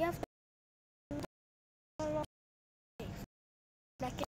have like